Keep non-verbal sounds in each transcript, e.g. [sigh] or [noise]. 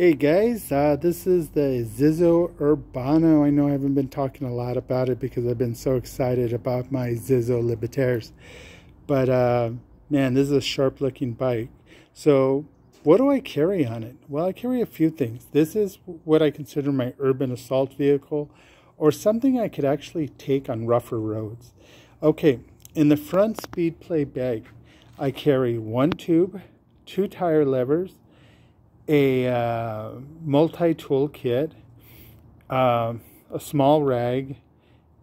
Hey guys, uh, this is the Zizo Urbano. I know I haven't been talking a lot about it because I've been so excited about my Zizo Libertaires. But uh, man, this is a sharp looking bike. So what do I carry on it? Well, I carry a few things. This is what I consider my urban assault vehicle or something I could actually take on rougher roads. Okay, in the front speed play bag, I carry one tube, two tire levers, a uh, multi-tool kit, uh, a small rag,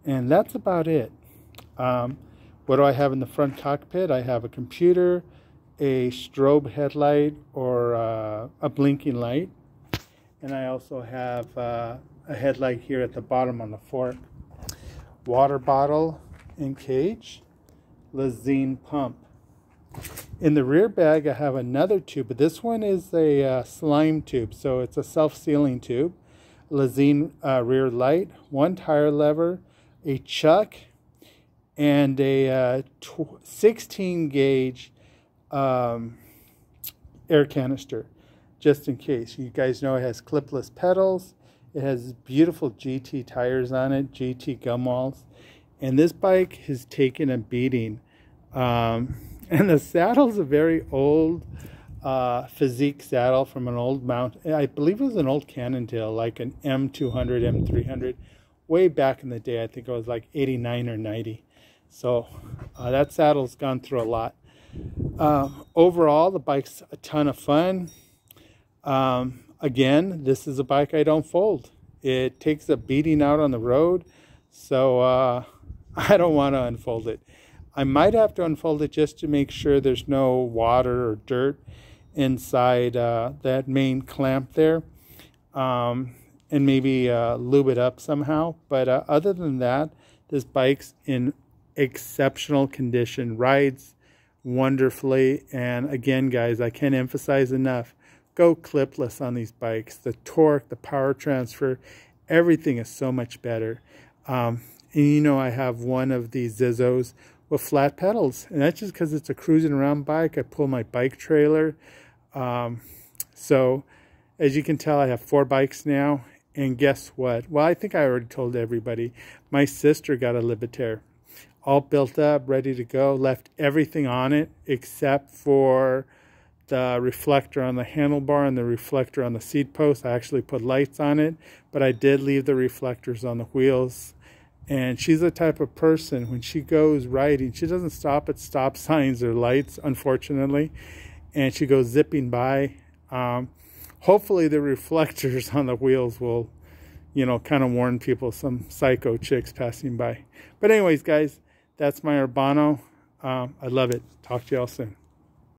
and that's about it. Um, what do I have in the front cockpit? I have a computer, a strobe headlight or uh, a blinking light, and I also have uh, a headlight here at the bottom on the fork. Water bottle and cage, Lezyne pump. In the rear bag, I have another tube, but this one is a uh, slime tube, so it's a self-sealing tube. Lezyne uh, rear light, one tire lever, a chuck, and a uh, 16 gauge um, air canister, just in case. You guys know it has clipless pedals. It has beautiful GT tires on it, GT gum walls. And this bike has taken a beating. Um, and the saddle's a very old uh, Fizik saddle from an old mount. I believe it was an old Cannondale, like an M200, M300, way back in the day. I think it was like 89 or 90. So uh, that saddle's gone through a lot. Uh, overall, the bike's a ton of fun. Um, again, this is a bike I don't fold. It takes a beating out on the road, so uh, [laughs] I don't want to unfold it. I might have to unfold it just to make sure there's no water or dirt inside uh, that main clamp there um, and maybe uh, lube it up somehow. But uh, other than that, this bike's in exceptional condition, rides wonderfully. And again, guys, I can't emphasize enough, go clipless on these bikes. The torque, the power transfer, everything is so much better. Um, and you know I have one of these Zizos with flat pedals. And that's just because it's a cruising around bike. I pull my bike trailer. Um, so as you can tell, I have four bikes now. And guess what? Well, I think I already told everybody. My sister got a Libertaire. All built up, ready to go. Left everything on it except for the reflector on the handlebar and the reflector on the seat post. I actually put lights on it, but I did leave the reflectors on the wheels and she's the type of person, when she goes riding, she doesn't stop at stop signs or lights, unfortunately. And she goes zipping by. Um, hopefully, the reflectors [laughs] on the wheels will, you know, kind of warn people, some psycho chicks passing by. But, anyways, guys, that's my Urbano. Um, I love it. Talk to y'all soon.